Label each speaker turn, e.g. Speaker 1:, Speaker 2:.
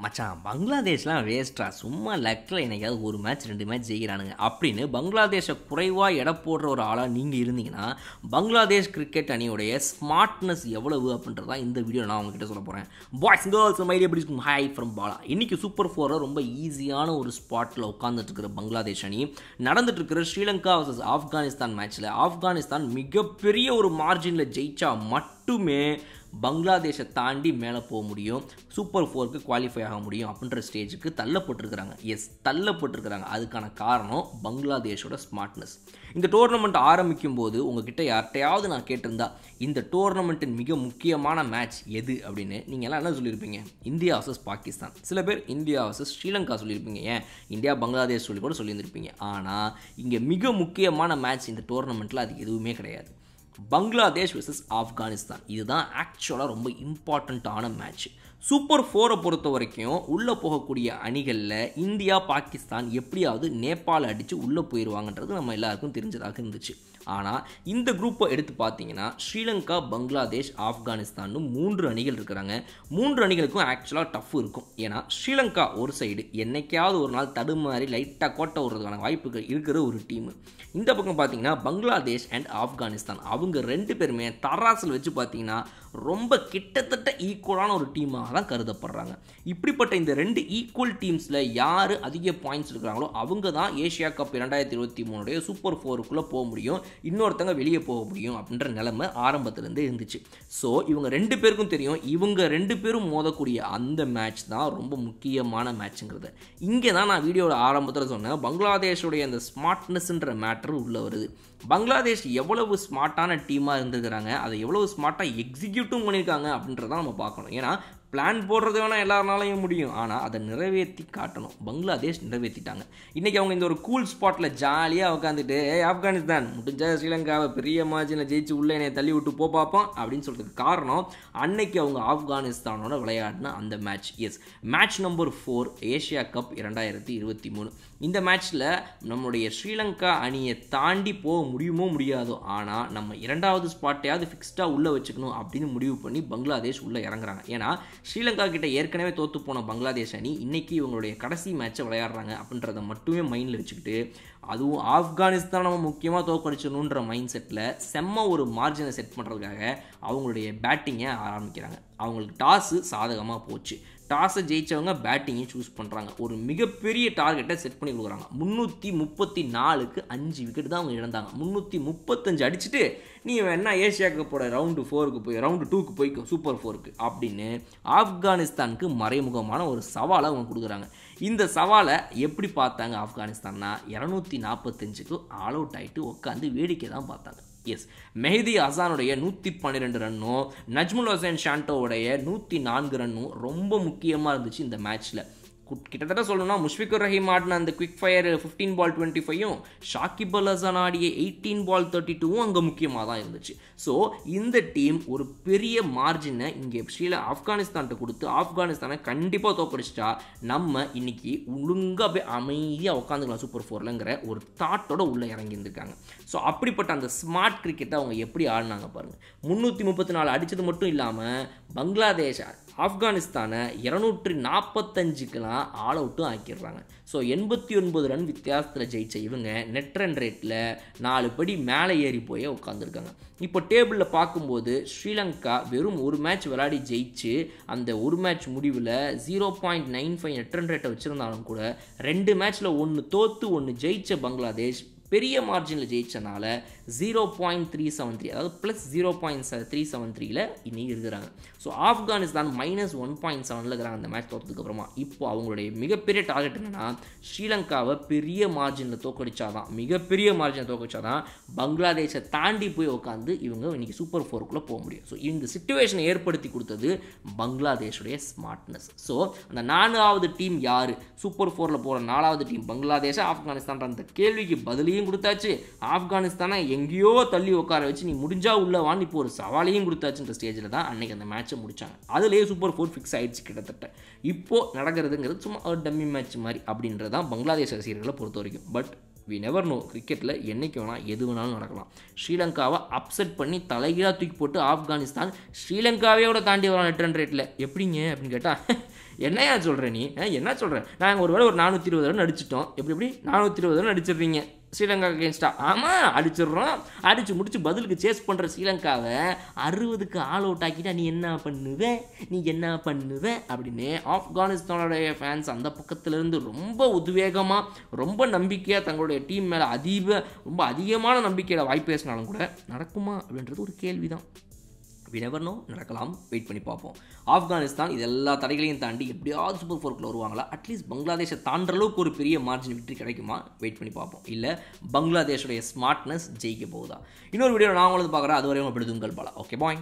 Speaker 1: மச்சான் பங்களாதேஷ்லாம் வேஸ்ட்டாக சும்மா லக்கில் என்னைக்காவது ஒரு மேட்ச் ரெண்டு மேட்ச் ஜெயிக்கிறானுங்க. அப்படின்னு பங்களாதேஷை குறைவாக எடை போடுற ஒரு ஆளாக நீங்கள் இருந்தீங்கன்னா பங்களாதேஷ் கிரிக்கெட் அணியோடைய ஸ்மார்ட்னஸ் எவ்வளவு அப்படின்றதா இந்த வீடியோ நான் உங்ககிட்ட சொல்ல போகிறேன் பாய்ஸ் கேர்ள்ஸ் மைடியா எப்படி ஹாய் ஃப்ரம் பாலா இன்றைக்கி சூப்பர் ஃபோரில் ரொம்ப ஈஸியான ஒரு ஸ்பாட்டில் உட்காந்துட்டு இருக்கிற பங்களாதேஷ் அணி நடந்துட்டு இருக்கிற ஸ்ரீலங்கா வர்சஸ் ஆப்கானிஸ்தான் மேட்ச்சில் ஆப்கானிஸ்தான் மிகப்பெரிய ஒரு மார்ஜினில் ஜெயிச்சா மட்டுமே பங்களாதேஷை தாண்டி மேலே போக முடியும். சூப்பர் ஃபோருக்கு குவாலிஃபை ஆக முடியும் அப்படின்ற ஸ்டேஜுக்கு தள்ளப்பட்டிருக்கிறாங்க. எஸ் தள்ளப்பட்டிருக்கிறாங்க. அதுக்கான காரணம் பங்களாதேஷோட ஸ்மார்ட்னஸ் இந்த டோர்னமெண்ட் ஆரம்பிக்கும் போது உங்ககிட்ட யார்கிட்டையாவது நான் கேட்டிருந்தா இந்த டோர்னமெண்ட்டின் மிக முக்கியமான மேட்ச் எது அப்படின்னு நீங்கள் எல்லாம் என்ன சொல்லியிருப்பீங்க? India versus Pakistan. சில பேர் இந்தியா வர்சஸ் ஸ்ரீலங்கா சொல்லியிருப்பீங்க. ஏன்? இந்தியா பங்களாதேஷ் சொல்லி கூட சொல்லியிருந்திருப்பீங்க. ஆனால் இங்கே மிக முக்கியமான மேட்ச் இந்த டோர்னமெண்ட்டில் அது எதுவுமே கிடையாது. பங்களாதேஷ் வெர்சஸ் ஆப்கானிஸ்தான். இதுதான் ஆக்சுவலாக ரொம்ப இம்பார்ட்டண்ட்டான மேட்ச் சூப்பர் ஃபோரை பொறுத்த வரைக்கும் உள்ளே போகக்கூடிய அணிகளில் இந்தியா பாகிஸ்தான் எப்படியாவது நேபாள அடித்து உள்ளே போயிடுவாங்கன்றது நம்ம எல்லாருக்கும் தெரிஞ்சதாக இருந்துச்சு. ஆனால் இந்த குரூப்பை எடுத்து பார்த்தீங்கன்னா ஸ்ரீலங்கா பங்களாதேஷ் ஆப்கானிஸ்தான் மூன்று அணிகள் இருக்கிறாங்க. மூன்று அணிகளுக்கும் ஆக்சுவலாக டஃப் இருக்கும். ஏன்னா ஸ்ரீலங்கா ஒரு சைடு என்னைக்காவது ஒரு நாள் தடுமாறி லைட்டாக கோட்டை விடுறதுக்கான வாய்ப்புகள் இருக்கிற ஒரு டீம் இந்த பக்கம் பார்த்தீங்கன்னா பங்களாதேஷ் அண்ட் ஆப்கானிஸ்தான். அவங்க ரெண்டு பேருமே தராசில் வச்சு பார்த்தீங்கன்னா ரொம்ப கிட்டத்தட்ட ஈக்குவலான ஒரு டீமாக தான் கருதப்படுறாங்க. இப்படிப்பட்ட இந்த ரெண்டு ஈக்குவல் டீம்ஸில் யார் அதிக பாயிண்ட்ஸ் இருக்கிறாங்களோ அவங்க தான் ஏஷியா கப் இரண்டாயிரத்தி இருபத்தி மூணுடைய சூப்பர் ஃபோருக்குள்ளே போக முடியும். இன்னொருத்தங்க வெளியே போக முடியும் அப்படின்ற நிலைமை ஆரம்பத்துலேருந்து இருந்துச்சு. ஸோ இவங்க ரெண்டு பேருக்கும் தெரியும். இவங்க ரெண்டு பேரும் மோதக்கூடிய அந்த மேட்ச் தான் ரொம்ப முக்கியமான மேட்ச்சுங்கிறது இங்கே தான் நான் வீடியோட ஆரம்பத்தில் சொன்னேன். பங்களாதேஷோடைய அந்த ஸ்மார்ட்னஸ்ன்ற மேட்ரு உள்ளே வருது. பங்களாதேஷ் எவ்வளவு ஸ்மார்ட்டான டீமாக இருந்திருக்கிறாங்க அதை எவ்வளவு ஸ்மார்ட்டாக எக்ஸிக்யூட்டும் பண்ணியிருக்காங்க அப்படின்றத நம்ம பார்க்கணும். ஏன்னா பிளான் போடுறது வேணால் எல்லாருனாலையும் முடியும். ஆனால் அதை நிறைவேற்றி காட்டணும். பங்களாதேஷ் நிறைவேற்றிட்டாங்க இன்றைக்கி அவங்க இந்த ஒரு கூல் ஸ்பாட்டில் ஜாலியாக உட்காந்துட்டு ஏ ஆப்கானிஸ்தான் முடிஞ்ச ஸ்ரீலங்காவை பெரிய மார்ஜினில் ஜெயிச்சு உள்ளே என்னை தள்ளி விட்டு போ பார்ப்போம் அப்படின்னு சொல்கிறதுக்கு காரணம் அன்னைக்கு அவங்க ஆப்கானிஸ்தானோட விளையாடின அந்த match is match number four Asia cup இரண்டாயிரத்தி இருபத்தி மூணு. இந்த மேட்ச்சில் நம்மளுடைய ஸ்ரீலங்கா அணியை தாண்டி போக முடியுமோ முடியாதோ ஆனால் நம்ம இரண்டாவது ஸ்பாட்டையாவது ஃபிக்ஸ்டாக உள்ளே வச்சுக்கணும் அப்படின்னு முடிவு பண்ணி பங்களாதேஷ் உள்ளே இறங்குறாங்க. ஏன்னா ஸ்ரீலங்கா கிட்ட ஏற்கனவே தோற்று போன பங்களாதேஷ் அணி இன்னைக்கு இவங்களுடைய கடைசி மேட்சை விளையாடுறாங்க அப்படின்றத மட்டுமே மைண்டில் வச்சுக்கிட்டு அதுவும் ஆப்கானிஸ்தான் நம்ம முக்கியமாக தோக்கடிச்சணுன்ற மைண்ட் செட்டில் செம்ம ஒரு மார்ஜினை செட் பண்ணுறதுக்காக அவங்களுடைய பேட்டிங்கை ஆரம்பிக்கிறாங்க. அவங்களுக்கு டாஸு சாதகமாக போச்சு. டாஸை ஜெயித்தவங்க பேட்டிங்கை சூஸ் பண்ணுறாங்க ஒரு மிகப்பெரிய டார்கெட்டை செட் பண்ணி கொடுக்குறாங்க. முந்நூற்றி முப்பத்தி நாலுக்கு அஞ்சு விக்கெட் தான் அவங்க இழந்தாங்க. முந்நூற்றி முப்பத்தஞ்சு அடிச்சுட்டு நீ வேணா ஏஷியா கப்போட ரவுண்டு ஃபோருக்கு போய் ரவுண்டு டூக்கு போய்க்கும் சூப்பர் ஃபோருக்கு அப்படின்னு ஆப்கானிஸ்தானுக்கு மறைமுகமான ஒரு சவாலை அவங்க கொடுக்குறாங்க. இந்த சவாலை எப்படி பார்த்தாங்க ஆப்கானிஸ்தான்னா இரநூத்தி நாற்பத்தஞ்சுக்கு ஆல் அவுட் ஆகிட்டு உட்காந்து வேடிக்கை தான் பார்த்தாங்க. எஸ் மெஹதி அசானுடைய நூற்றி பன்னிரெண்டு ரன்னும் நஜ்முல் ஹசேன் ஷாண்டோவுடைய நூற்றி நான்கு ரன்னும் ரொம்ப முக்கியமாக இருந்துச்சு இந்த மேட்ச்சில் கிட்டத்தட்ட சொல்லணும்னா முஷ்பிகுர் ரஹீம் ஆடின அந்த quick fire fifteen ball twenty ஃபைவும் Shakib Al Hasan ஆடிய எயிட்டீன் பால் தேர்ட்டி டூவும் அங்கே முக்கியமாக தான் இருந்துச்சு. ஸோ இந்த டீம் ஒரு பெரிய மார்ஜினை இங்கே ஸ்ரீல ஆப்கானிஸ்தான்கிட்ட கொடுத்து ஆப்கானிஸ்தானை கண்டிப்பாக தோக்கடிச்சிட்டா நம்ம இன்னைக்கு ஒழுங்காக போய் அமைதியாக உட்காந்துக்கலாம் சூப்பர் ஃபோர்லங்கிற ஒரு தாட்டோட உள்ளே இறங்கி இருந்திருக்காங்க. ஸோ அப்படிப்பட்ட அந்த ஸ்மார்ட் கிரிக்கெட்டை அவங்க எப்படி ஆடினாங்க பாருங்கள் முந்நூற்றி முப்பத்தி நாலு அடித்தது மட்டும் இல்லாமல் பங்களாதேஷ் ஆப்கானிஸ்தானை இரநூற்றி தான் ஆல் அவுட்டும் ஆக்கிடுறாங்க. ஸோ எண்பத்தி ஒன்பது ரன் வித்தியாசத்தில் ஜெயிச்ச இவங்க நெட் ரன் ரேட்டில் நாலு படி மேலே ஏறி போய் உட்காந்துருக்காங்க இப்போ டேபிளில் பார்க்கும்போது ஸ்ரீலங்கா வெறும் ஒரு மேட்ச் விளையாடி ஜெயிச்சு அந்த ஒரு மேட்ச் முடிவில் zero point nine five net run ரேட்டை வச்சுருந்தாலும் கூட ரெண்டு மேட்ச்சில் ஒன்று தோற்று ஒன்று ஜெயிச்ச பங்களாதேஷ் பெரிய மார்ஜினில் ஜெயிச்சனால zero point three seven three அதாவது plus zero point three seven த்ரீல இனி இருக்கிறாங்க. So Afghanistan minus one point செவனில் இருக்கிறாங்க அந்த மேட்ச் தோற்றதுக்கப்புறமா இப்போ அவங்களுடைய மிகப்பெரிய டார்கெட் என்னென்னா ஸ்ரீலங்காவை பெரிய மார்ஜினில் தோக்கடிச்சாதான் மிகப்பெரிய மார்ஜினில் தோக்கடிச்சாதான் பங்களாதேஷை தாண்டி போய் உட்காந்து இவங்க இன்றைக்கி சூப்பர் ஃபோருக்குள்ளே போக முடியும். ஸோ இந்த சுச்சுவேஷனை ஏற்படுத்தி கொடுத்தது பங்களாதேஷுடைய ஸ்மார்ட்னஸ் ஸோ அந்த நான்காவது டீம் யார்? சூப்பர் ஃபோரில் போகிற நாலாவது டீம் பங்களாதேஷ்? ஆப்கானிஸ்தான் அந்த கேள்விக்கு பதிலையும் சவாலையும் கொடுத்தாச்சு. ஆப்கானிஸ்தானை எங்கேயோ தள்ளி உட்கார வச்சு நீ முடிஞ்சா உள்ளவான்னு இப்போ ஒரு சவாலையும் கொடுத்தாச்சுன்ற ஸ்டேஜில் தான் அன்னைக்கு அந்த மேட்சை முடிச்சாங்க. அதுலேயே சூப்பர் ஃபோர் ஃபிக்ஸ் ஆயிடுச்சு கிட்டத்தட்ட. இப்போ நடக்கிறதுங்கிறது சும்மா ஒரு டம்மி மேட்ச் மாதிரி அப்படின்றது தான் பங்களாதேஷ் ரசிகர்களை பொறுத்த வரைக்கும். பட் வி நெவர் நோ கிரிக்கெட்டில் என்றைக்கு வேணால் எது வேணாலும் நடக்கலாம். ஸ்ரீலங்காவை அப்செட் பண்ணி தலைகீழாக தூக்கி போட்டு ஆப்கானிஸ்தான் ஸ்ரீலங்காவையோட தாண்டி வரலாம் ரிட்டர்ன் ரேட்டில் எப்படிங்க அப்படின்னு கேட்டால் என்னையா சொல்கிற நீ? என்ன சொல்கிறேன் நாங்கள் ஒரு வேளை ஒரு நானூற்றி இருபது ரன் அடிச்சிட்டோம் எப்படி எப்படி? நானூற்றி இருபது ரன் அடிச்சிடுறீங்க ஸ்ரீலங்கா அகேன்ஸ்டா ஆமாம் அடிச்சிடுறோம். அடித்து முடிச்சு பதிலுக்கு சேஸ் பண்ணுற ஸ்ரீலங்காவை அறுபதுக்கு ஆல் அவுட் ஆக்கிட்டா நீ என்ன பண்ணுவ? நீ என்ன பண்ணுவ? அப்படின்னு ஆப்கானிஸ்தானோடைய ஃபேன்ஸ் அந்த பக்கத்துலேருந்து ரொம்ப உத்வேகமாக ரொம்ப நம்பிக்கையாக தங்களுடைய டீம் மேலே அதிக ரொம்ப அதிகமான நம்பிக்கையில் வாய்ப்பு பேசினாலும் கூட நடக்குமா அப்படின்றது ஒரு கேள்வி தான் we நடக்கலாம். வெயிட் பண்ணி பார்ப்போம். ஆப்கானிஸ்தான் இது எல்லா தடைகளையும் தாண்டி எப்படியாவது சூப்பர் ஃபோர்க்கில் வருவாங்களா? அட்லீஸ்ட் பங்களாதேஷை தாண்டுற அளவுக்கு ஒரு பெரிய மார்ஜின் விக்டரி கிடைக்குமா? வெயிட் பண்ணி பார்ப்போம். இல்லை பங்களாதேஷுடைய ஸ்மார்ட்னஸ் ஜெயிக்க போகுதா? இன்னொரு வீடியோ நான் உங்களுக்கு பார்க்குறேன். அது வரையும் அப்படி உங்கள் பாலா. Okay bye